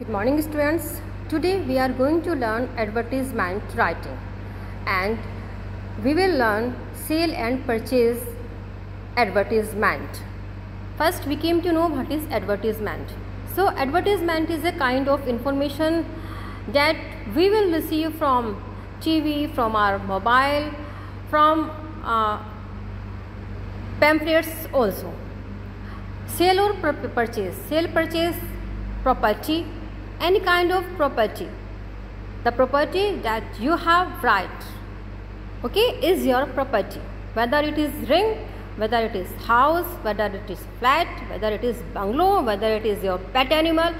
Good morning students. Today we are going to learn advertisement writing and we will learn sale and purchase advertisement. First we came to know what is advertisement. So advertisement is a kind of information that we will receive from TV, from our mobile, from uh, pamphlets also. Sale or purchase. Sale purchase property any kind of property. The property that you have right okay is your property. Whether it is ring whether it is house whether it is flat whether it is bungalow whether it is your pet animal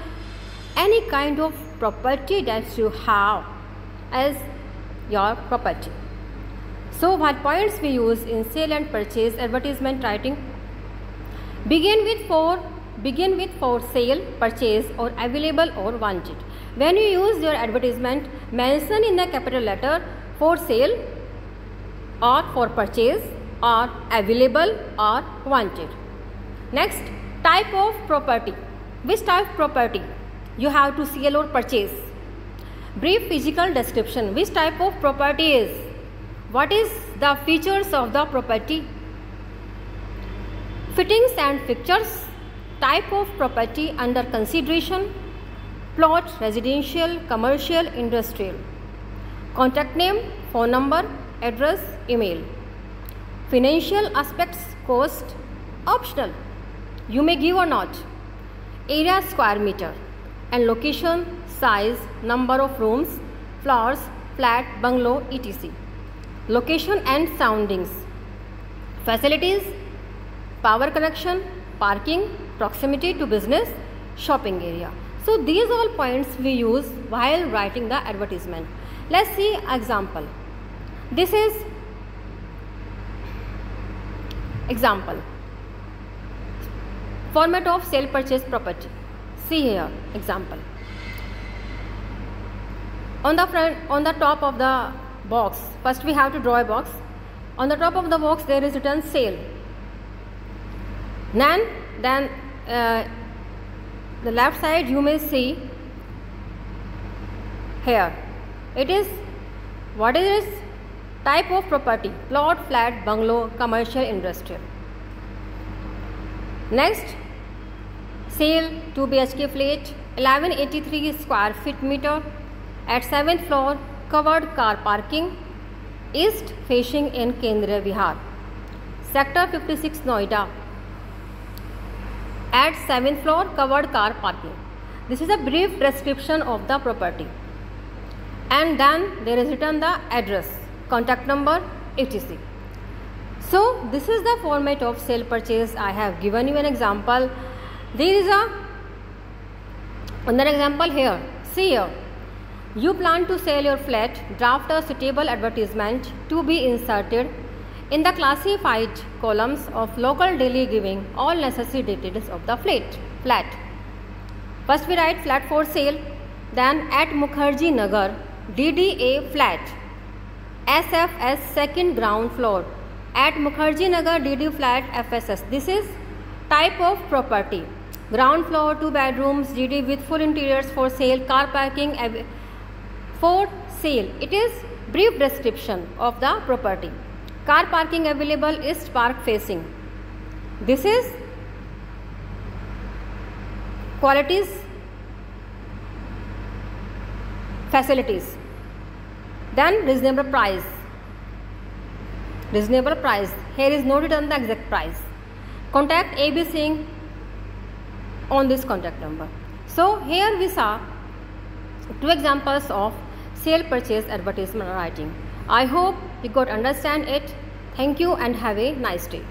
any kind of property that you have as your property. So what points we use in sale and purchase advertisement writing? Begin with four begin with for sale, purchase or available or wanted. When you use your advertisement, mention in the capital letter for sale or for purchase or available or wanted. Next, type of property. Which type of property you have to sell or purchase? Brief physical description. Which type of property is? What is the features of the property? Fittings and fixtures type of property under consideration plot residential commercial industrial. Contact name phone number address email. Financial aspects cost optional. You may give or not. Area square meter and location size number of rooms floors flat bungalow etc. Location and soundings facilities power connection parking proximity to business, shopping area. So these all points we use while writing the advertisement. Let's see example. This is example. Format of sale purchase property. See here example. On the front on the top of the box first we have to draw a box. On the top of the box there is written sale. Then then uh, the left side you may see here. It is what is this? Type of property plot flat bungalow commercial industrial. Next sale 2 bhk flat 1183 square feet meter. At 7th floor covered car parking east facing in kendra vihar. Sector 56 noida at 7th floor covered car parking. This is a brief description of the property. And then there is written the address, contact number, etc. So this is the format of sale purchase. I have given you an example. There is a another example here. See here. You plan to sell your flat, draft a suitable advertisement to be inserted in the classified columns of local daily giving all necessary details of the flat. flat. First we write flat for sale, then at Mukherjee Nagar, DDA flat, SFS second ground floor, at Mukherjee Nagar DD flat FSS. This is type of property. Ground floor, two bedrooms, DD with full interiors for sale, car parking for sale. It is brief description of the property. Car parking available is park facing. This is qualities facilities. Then reasonable price. Reasonable price. Here is noted on the exact price. Contact AB Singh on this contact number. So here we saw two examples of sale purchase advertisement writing. I hope you got understand it. Thank you and have a nice day.